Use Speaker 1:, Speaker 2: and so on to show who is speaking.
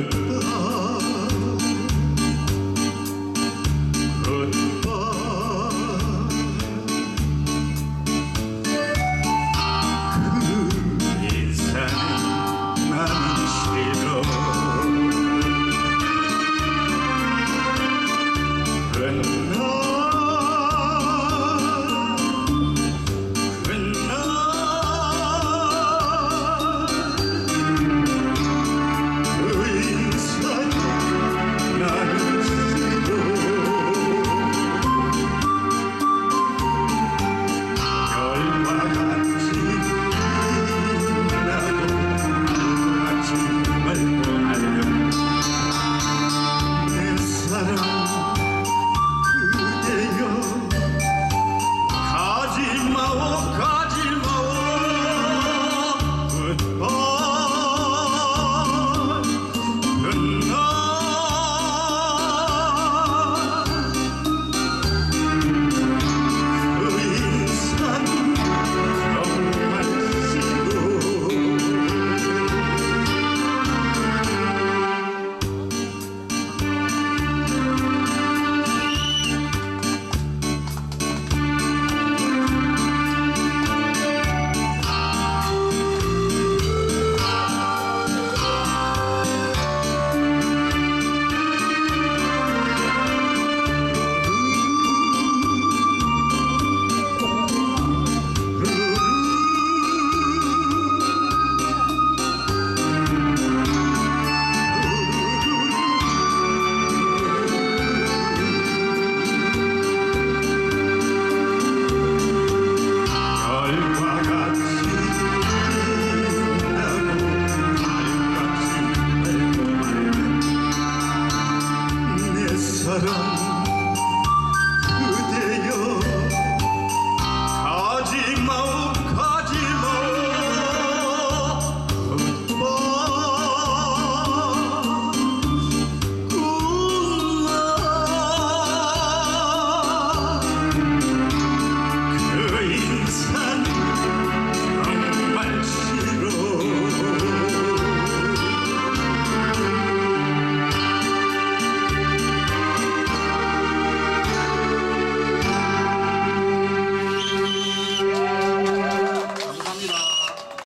Speaker 1: Let sarım